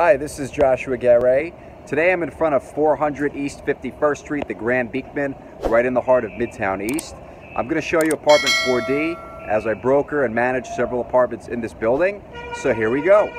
Hi, this is Joshua Garay. Today I'm in front of 400 East 51st Street, the Grand Beekman, right in the heart of Midtown East. I'm going to show you apartment 4D as I broker and manage several apartments in this building. So here we go.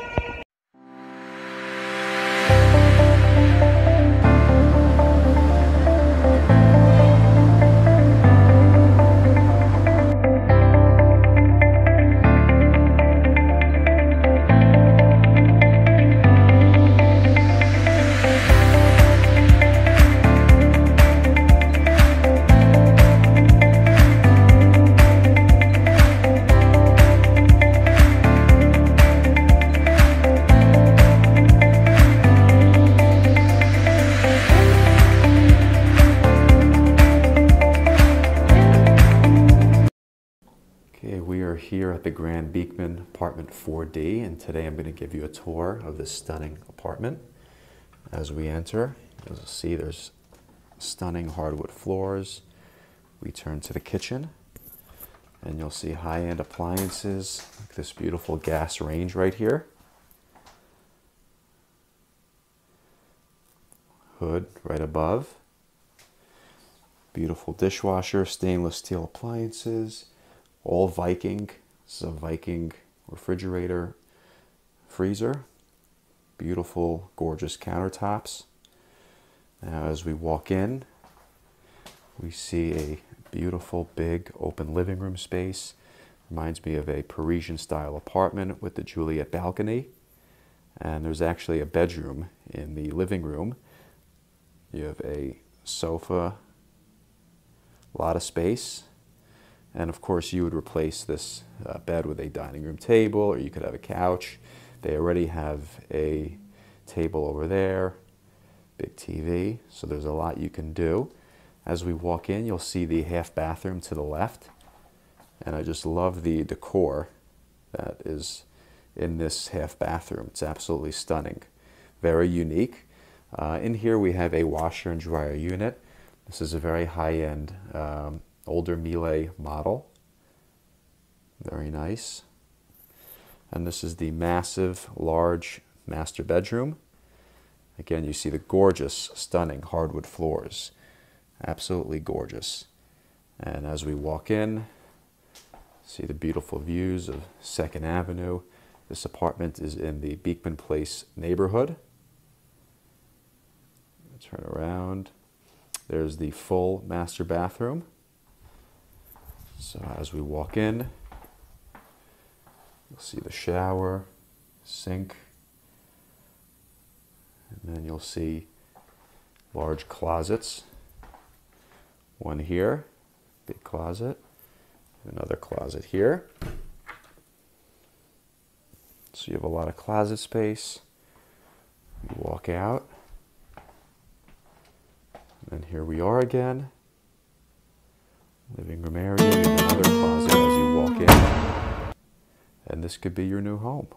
Here at the Grand Beekman Apartment 4D, and today I'm going to give you a tour of this stunning apartment. As we enter, you'll see there's stunning hardwood floors. We turn to the kitchen, and you'll see high-end appliances, like this beautiful gas range right here. Hood right above. Beautiful dishwasher, stainless steel appliances all Viking. This is a Viking refrigerator, freezer. Beautiful, gorgeous countertops. Now, as we walk in, we see a beautiful, big, open living room space. Reminds me of a Parisian style apartment with the Juliet balcony. And there's actually a bedroom in the living room. You have a sofa, a lot of space, and of course, you would replace this uh, bed with a dining room table, or you could have a couch. They already have a table over there, big TV, so there's a lot you can do. As we walk in, you'll see the half bathroom to the left. And I just love the decor that is in this half bathroom. It's absolutely stunning, very unique. Uh, in here, we have a washer and dryer unit. This is a very high end. Um, older Miele model. Very nice. And this is the massive, large master bedroom. Again, you see the gorgeous, stunning hardwood floors. Absolutely gorgeous. And as we walk in, see the beautiful views of 2nd Avenue. This apartment is in the Beekman Place neighborhood. Turn around. There's the full master bathroom. So as we walk in, you'll see the shower, sink, and then you'll see large closets. One here, big closet, another closet here. So you have a lot of closet space. You walk out. And here we are again living room area, another closet as you walk in. And this could be your new home.